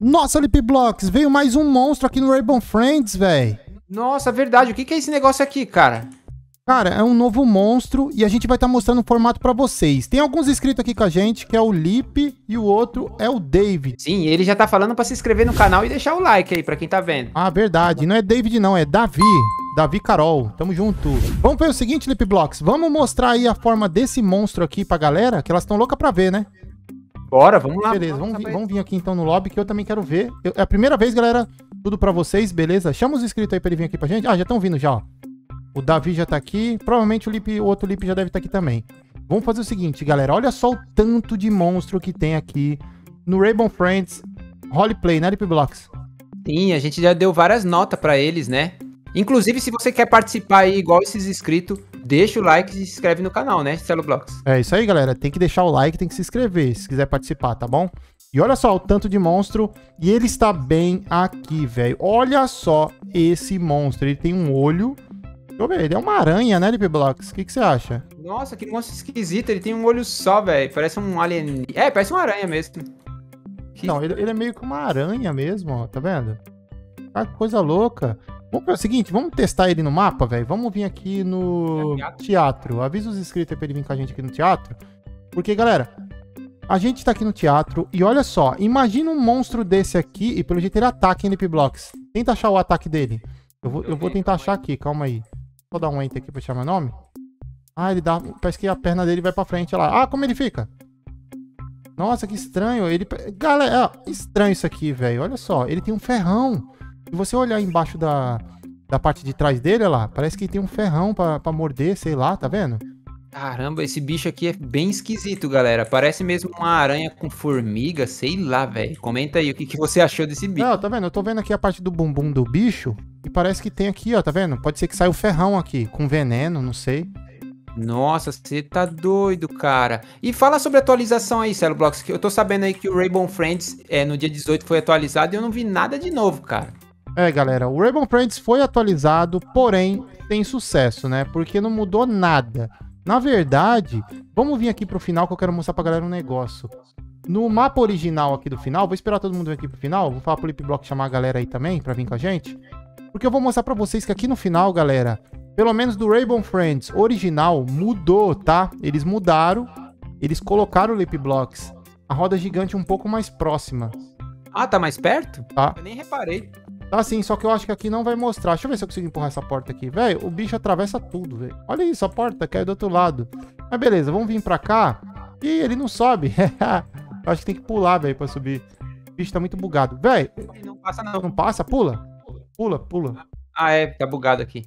Nossa, Lip Blocks, veio mais um monstro aqui no Rainbow Friends, velho. Nossa, verdade. O que, que é esse negócio aqui, cara? Cara, é um novo monstro e a gente vai estar tá mostrando o formato para vocês. Tem alguns inscritos aqui com a gente, que é o Lip e o outro é o David. Sim, ele já tá falando para se inscrever no canal e deixar o like aí para quem tá vendo. Ah, verdade. Não é David não, é Davi. Davi Carol. Tamo junto. Vamos ver o seguinte, Lip Blocks. Vamos mostrar aí a forma desse monstro aqui pra galera, que elas estão loucas pra ver, né? Bora, vamos lá. Beleza, vamos, vir, vamos vir aqui então no lobby, que eu também quero ver. Eu, é a primeira vez, galera, tudo pra vocês, beleza? Chama os inscritos aí pra ele vir aqui pra gente. Ah, já estão vindo já, ó. O Davi já tá aqui. Provavelmente o, Lip, o outro Lip já deve estar tá aqui também. Vamos fazer o seguinte, galera. Olha só o tanto de monstro que tem aqui no Rainbow Friends Roleplay, né, Lip Blocks? Sim, a gente já deu várias notas para eles, né? Inclusive, se você quer participar aí igual esses inscritos, deixa o like e se inscreve no canal, né, Celo Blocks? É isso aí, galera. Tem que deixar o like, tem que se inscrever se quiser participar, tá bom? E olha só o tanto de monstro. E ele está bem aqui, velho. Olha só esse monstro. Ele tem um olho Deixa eu ver, ele é uma aranha, né, LP Blocks? O que, que você acha? Nossa, que monstro esquisito. Ele tem um olho só, velho. Parece um alien. É, parece uma aranha mesmo. Que... Não, ele, ele, é meio que uma aranha mesmo, ó. Tá vendo? Ah, que coisa louca. Vamos fazer o seguinte, vamos testar ele no mapa, velho. Vamos vir aqui no é teatro. Avisa os inscritos pra ele vir com a gente aqui no teatro. Porque, galera, a gente tá aqui no teatro e olha só, imagina um monstro desse aqui e pelo jeito ele ataca em Blocks. Tenta achar o ataque dele. Eu vou, eu vou tentar achar aqui, calma aí. Vou dar um enter aqui pra chamar nome. Ah, ele dá. Parece que a perna dele vai pra frente. Olha lá. Ah, como ele fica. Nossa, que estranho. Ele. Galera, estranho isso aqui, velho. Olha só. Ele tem um ferrão. Se você olhar embaixo da, da parte de trás dele, olha lá. Parece que tem um ferrão pra, pra morder, sei lá, tá vendo? Caramba, esse bicho aqui é bem esquisito, galera. Parece mesmo uma aranha com formiga, sei lá, velho. Comenta aí o que, que você achou desse bicho. Não, tá vendo? Eu tô vendo aqui a parte do bumbum do bicho. E parece que tem aqui, ó, tá vendo? Pode ser que saia o ferrão aqui, com veneno, não sei. Nossa, você tá doido, cara. E fala sobre a atualização aí, Celo Blocks, que eu tô sabendo aí que o Rainbow Friends é, no dia 18 foi atualizado e eu não vi nada de novo, cara. É, galera, o Rainbow Friends foi atualizado, porém tem sucesso, né? Porque não mudou nada. Na verdade, vamos vir aqui pro final que eu quero mostrar pra galera um negócio. No mapa original aqui do final, vou esperar todo mundo vir aqui pro final, vou falar pro Lip Block chamar a galera aí também pra vir com a gente. Porque eu vou mostrar pra vocês que aqui no final, galera, pelo menos do Rainbow Friends original, mudou, tá? Eles mudaram, eles colocaram o Lip Blocks, a roda gigante um pouco mais próxima. Ah, tá mais perto? Tá. Eu nem reparei. Tá sim, só que eu acho que aqui não vai mostrar. Deixa eu ver se eu consigo empurrar essa porta aqui. Velho, o bicho atravessa tudo, velho. Olha isso, a porta caiu do outro lado. Mas beleza, vamos vir pra cá. Ih, ele não sobe. eu acho que tem que pular, velho, pra subir. O bicho tá muito bugado. Velho. Não passa não. Não passa? Pula. Pula, pula. Ah, é, tá bugado aqui.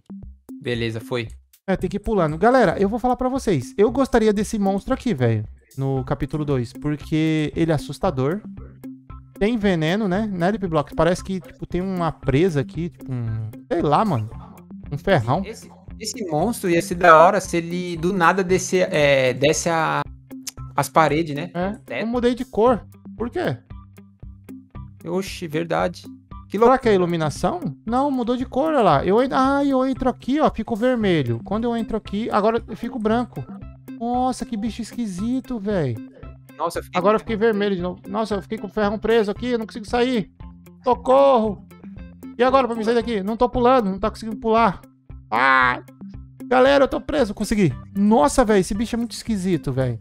Beleza, foi. É, tem que ir pulando. Galera, eu vou falar pra vocês. Eu gostaria desse monstro aqui, velho. No capítulo 2. Porque ele é assustador. Tem veneno, né? Né, Lip Block? Parece que, tipo, tem uma presa aqui. Tipo, um... Sei lá, mano. Um ferrão. Esse, esse monstro ia ser da hora se ele do nada descer, é, desce a, as paredes, né? É, eu mudei de cor. Por quê? Oxi, verdade. Que Será que é iluminação? Não, mudou de cor, olha lá. Eu, ah, eu entro aqui, ó, fico vermelho. Quando eu entro aqui, agora eu fico branco. Nossa, que bicho esquisito, velho. Nossa, eu. Agora eu fiquei vermelho de novo. Nossa, eu fiquei com o ferrão preso aqui, eu não consigo sair. Socorro! E agora pra me sair daqui? Não tô pulando, não tá conseguindo pular. Ah! Galera, eu tô preso, consegui. Nossa, velho, esse bicho é muito esquisito, velho.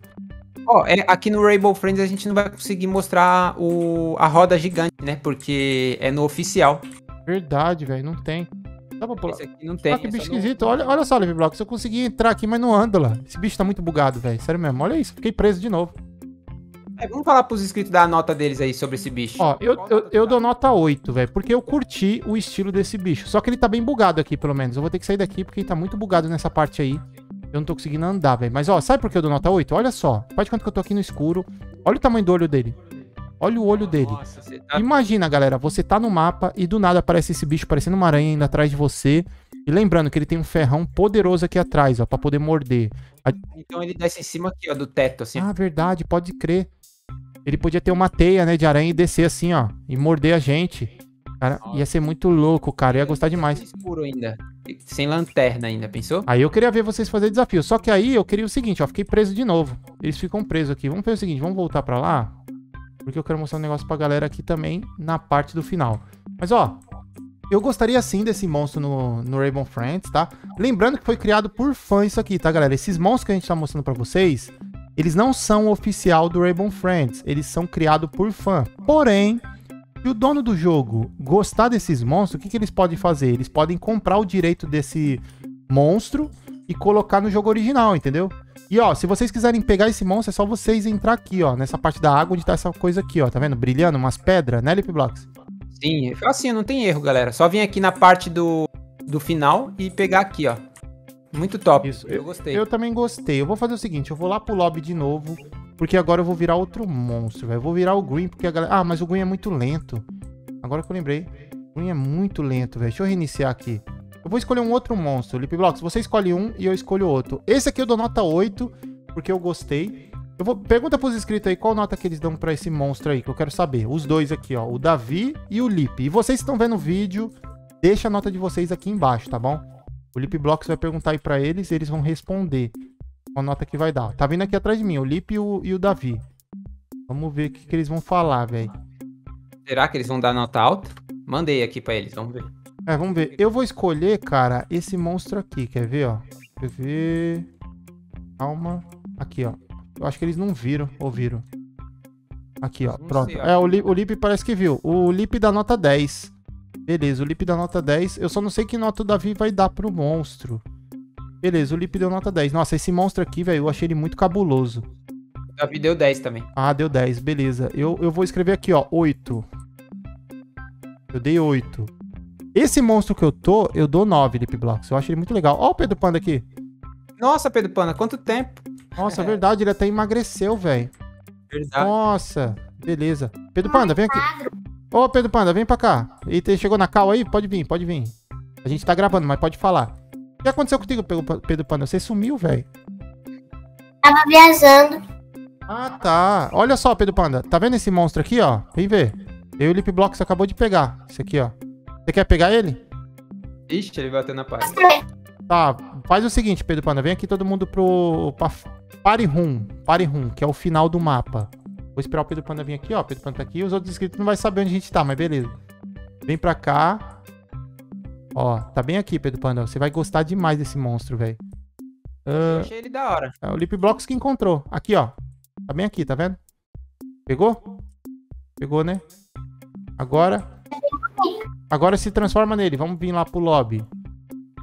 Ó, é, aqui no Rainbow Friends a gente não vai conseguir mostrar o, a roda gigante, né? Porque é no oficial. Verdade, velho, não tem. Dá pra pular. Esse aqui não tem. Ah, que bicho esquisito. No... Olha, olha só, Live Blocks, eu consegui entrar aqui, mas não ando lá. Esse bicho tá muito bugado, velho. Sério mesmo. Olha isso, fiquei preso de novo. É, vamos falar pros inscritos da nota deles aí sobre esse bicho. Ó, eu, eu, eu dou nota 8, velho, porque eu curti o estilo desse bicho. Só que ele tá bem bugado aqui, pelo menos. Eu vou ter que sair daqui porque ele tá muito bugado nessa parte aí. Eu não tô conseguindo andar, velho. Mas, ó, sabe por que eu dou nota 8? Olha só. Faz quanto que eu tô aqui no escuro. Olha o tamanho do olho dele. Olha o olho dele. Nossa, tá... Imagina, galera, você tá no mapa e do nada aparece esse bicho parecendo uma aranha indo atrás de você. E lembrando que ele tem um ferrão poderoso aqui atrás, ó, pra poder morder. Então ele desce em cima aqui, ó, do teto, assim. Ah, verdade, pode crer. Ele podia ter uma teia, né, de aranha e descer assim, ó, e morder a gente. Cara, ia ser muito louco, cara. Ia gostar demais. Escuro ainda. Sem lanterna ainda, pensou? Aí eu queria ver vocês fazer desafio. Só que aí eu queria o seguinte, ó. Fiquei preso de novo. Eles ficam presos aqui. Vamos fazer o seguinte, vamos voltar pra lá. Porque eu quero mostrar um negócio pra galera aqui também na parte do final. Mas, ó, eu gostaria sim desse monstro no, no Rainbow Friends, tá? Lembrando que foi criado por fã isso aqui, tá, galera? Esses monstros que a gente tá mostrando pra vocês, eles não são oficial do Rainbow Friends. Eles são criados por fã. Porém, se o dono do jogo gostar desses monstros, o que, que eles podem fazer? Eles podem comprar o direito desse monstro e colocar no jogo original, entendeu? E ó, se vocês quiserem pegar esse monstro, é só vocês entrar aqui, ó, nessa parte da água onde tá essa coisa aqui, ó, tá vendo? Brilhando, umas pedras, né, Lipblocks? Sim, assim, não tem erro, galera. Só vir aqui na parte do, do final e pegar aqui, ó. Muito top. Isso, eu, eu gostei. Eu também gostei. Eu vou fazer o seguinte, eu vou lá pro lobby de novo, porque agora eu vou virar outro monstro, velho. Eu vou virar o Green, porque a galera... Ah, mas o Green é muito lento. Agora que eu lembrei. O Green é muito lento, velho. Deixa eu reiniciar aqui. Eu vou escolher um outro monstro, Lipblocks. Você escolhe um e eu escolho outro. Esse aqui eu dou nota 8, porque eu gostei. Eu vou... Pergunta pros inscritos aí qual nota que eles dão pra esse monstro aí, que eu quero saber. Os dois aqui, ó. O Davi e o Lip. E vocês que estão vendo o vídeo, deixa a nota de vocês aqui embaixo, tá bom? O Lipblocks vai perguntar aí pra eles e eles vão responder qual nota que vai dar. Tá vindo aqui atrás de mim, o Lip e o, e o Davi. Vamos ver o que, que eles vão falar, velho. Será que eles vão dar nota alta? Mandei aqui pra eles, vamos ver. É, vamos ver. Eu vou escolher, cara, esse monstro aqui. Quer ver, ó? Quer ver... Calma. Aqui, ó. Eu acho que eles não viram. Ou viram? Aqui, ó. Pronto. Sei, é, o, Lip, o Lip parece que viu. O Lip da nota 10. Beleza, o Lip da nota 10. Eu só não sei que nota o Davi vai dar pro monstro. Beleza, o Lip deu nota 10. Nossa, esse monstro aqui, velho, eu achei ele muito cabuloso. O Davi deu 10 também. Ah, deu 10. Beleza. Eu, eu vou escrever aqui, ó. 8. Eu dei 8. Esse monstro que eu tô, eu dou 9 Lip Blocks. Eu acho ele muito legal. Ó o Pedro Panda aqui. Nossa, Pedro Panda, quanto tempo? Nossa, é verdade, ele até emagreceu, velho. Verdade. Nossa, beleza. Pedro Panda, vem aqui. Ô, Pedro Panda, vem pra cá. E chegou na cal aí? Pode vir, pode vir. A gente tá gravando, mas pode falar. O que aconteceu contigo, Pedro Panda? Você sumiu, velho. Tava viajando. Ah, tá. Olha só, Pedro Panda. Tá vendo esse monstro aqui, ó? Vem ver. Eu e o Lip Blocks acabou de pegar. Esse aqui, ó. Você quer pegar ele? Ixi, ele bateu na parede. Tá, faz o seguinte, Pedro Panda. Vem aqui todo mundo pro... Pra Party Room. Party Room, que é o final do mapa. Vou esperar o Pedro Panda vir aqui, ó. O Pedro Panda tá aqui. Os outros inscritos não vai saber onde a gente tá, mas beleza. Vem pra cá. Ó, tá bem aqui, Pedro Panda. Você vai gostar demais desse monstro, velho. Uh, achei ele da hora. É o Lip Blocks que encontrou. Aqui, ó. Tá bem aqui, tá vendo? Pegou? Pegou, né? Agora... Agora se transforma nele. Vamos vir lá pro lobby.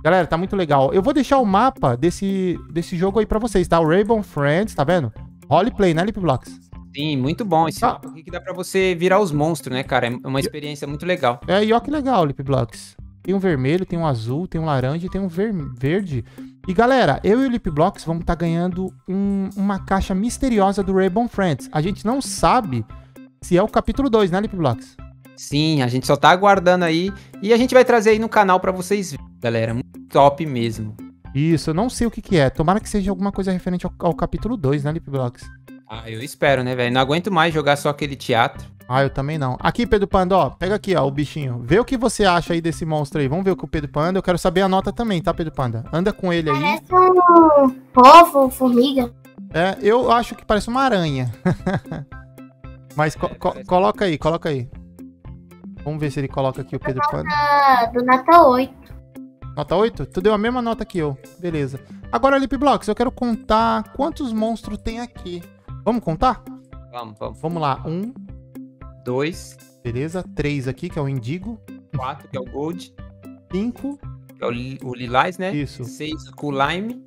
Galera, tá muito legal. Eu vou deixar o mapa desse, desse jogo aí pra vocês, tá? O Rainbow Friends, tá vendo? Roleplay, né, Lipblocks? Sim, muito bom esse ah. aqui que dá pra você virar os monstros, né, cara? É uma experiência muito legal. É, e ó que legal, Lipblocks. Tem um vermelho, tem um azul, tem um laranja e tem um ver verde. E galera, eu e o Lipblocks vamos estar tá ganhando um, uma caixa misteriosa do Rainbow Friends. A gente não sabe se é o capítulo 2, né, Lipblocks? Sim, a gente só tá aguardando aí. E a gente vai trazer aí no canal para vocês verem, galera. Muito top mesmo. Isso, eu não sei o que que é. Tomara que seja alguma coisa referente ao, ao capítulo 2, né, Lipblocks? Ah, eu espero, né, velho? Não aguento mais jogar só aquele teatro. Ah, eu também não. Aqui, Pedro Panda, ó. Pega aqui, ó, o bichinho. Vê o que você acha aí desse monstro aí. Vamos ver o que o Pedro Panda. Eu quero saber a nota também, tá, Pedro Panda? Anda com ele aí. Parece um povo, formiga. É, eu acho que parece uma aranha. Mas co co coloca aí, coloca aí. Vamos ver se ele coloca aqui o Pedro nota, Panda. Do nota 8. Nota 8? Tu deu a mesma nota que eu. Beleza. Agora, Lip Blocks, eu quero contar quantos monstros tem aqui. Vamos contar? Vamos, vamos. Vamos lá. Um. Dois. Beleza. Três aqui, que é o Indigo. Quatro, que é o Gold. Cinco. Que é o, o Lilás, né? Isso. Seis, o Lime.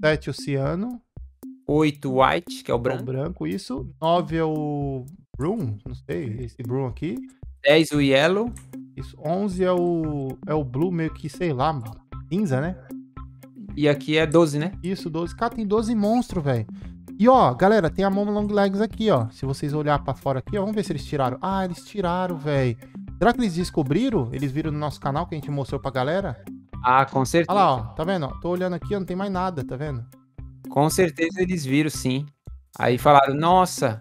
Sete, Oceano. Oito, White, que é o branco. É o branco, isso. Nove é o Broom, não sei, esse Broom aqui. 10 o Yellow. Isso, 11 é o é o Blue meio que, sei lá, cinza, né? E aqui é 12, né? Isso, 12. Cara, tem 12 monstros, velho. E ó, galera, tem a Mom Long Legs aqui, ó. Se vocês olhar para fora aqui, ó, vamos ver se eles tiraram. Ah, eles tiraram, velho. Será que eles descobriram? Eles viram no nosso canal que a gente mostrou pra galera? Ah, com certeza. Olha lá, ó. Tá vendo? Tô olhando aqui, ó, não tem mais nada, tá vendo? Com certeza eles viram, sim. Aí falaram, nossa,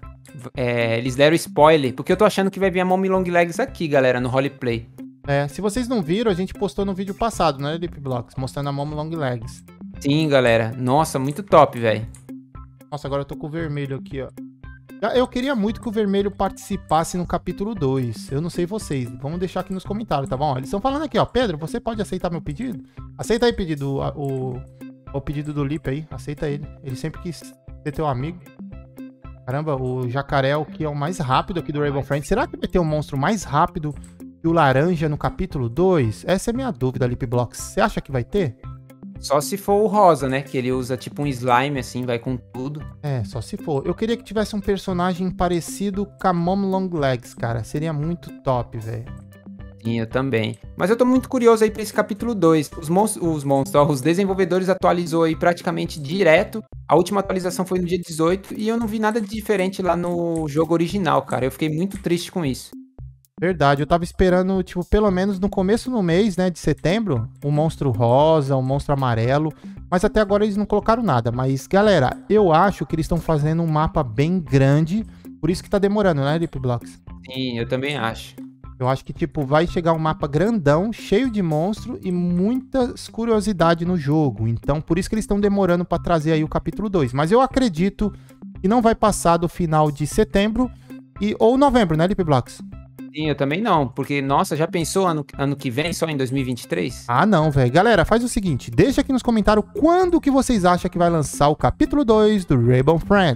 é, eles deram spoiler, porque eu tô achando que vai vir a Mommy Long Legs aqui, galera, no roleplay. É, se vocês não viram, a gente postou no vídeo passado, né, Deep Blocks, mostrando a Mommy Long Legs. Sim, galera. Nossa, muito top, velho. Nossa, agora eu tô com o vermelho aqui, ó. Eu queria muito que o vermelho participasse no capítulo 2. Eu não sei vocês. Vamos deixar aqui nos comentários, tá bom? Eles estão falando aqui, ó. Pedro, você pode aceitar meu pedido? Aceita aí pedido, o, o pedido do Lipe aí. Aceita ele. Ele sempre quis ser teu amigo. Caramba, o jacaré é o que é o mais rápido aqui do Rainbow Friends. Será que vai ter um monstro mais rápido que o laranja no capítulo 2? Essa é a minha dúvida, Lip Blocks. Você acha que vai ter? Só se for o rosa, né? Que ele usa tipo um slime, assim, vai com tudo. É, só se for. Eu queria que tivesse um personagem parecido com a Mom Long Legs, cara. Seria muito top, velho. Sim, eu também. Mas eu tô muito curioso aí pra esse capítulo 2. Os, monstros, os monstros, os desenvolvedores atualizou aí praticamente direto. A última atualização foi no dia 18 e eu não vi nada de diferente lá no jogo original, cara. Eu fiquei muito triste com isso. Verdade, eu tava esperando, tipo, pelo menos no começo do mês, né, de setembro, um monstro rosa, um monstro amarelo, mas até agora eles não colocaram nada. Mas, galera, eu acho que eles estão fazendo um mapa bem grande, por isso que tá demorando, né, Lip Blocks? Sim, eu também acho. Eu acho que, tipo, vai chegar um mapa grandão, cheio de monstro e muitas curiosidades no jogo. Então, por isso que eles estão demorando para trazer aí o capítulo 2. Mas eu acredito que não vai passar do final de setembro e ou novembro, né, Lip Blocks? Eu também não, porque, nossa, já pensou ano, ano que vem, só em 2023? Ah, não, velho. Galera, faz o seguinte, deixa aqui nos comentários quando que vocês acham que vai lançar o capítulo 2 do Rainbow Friend.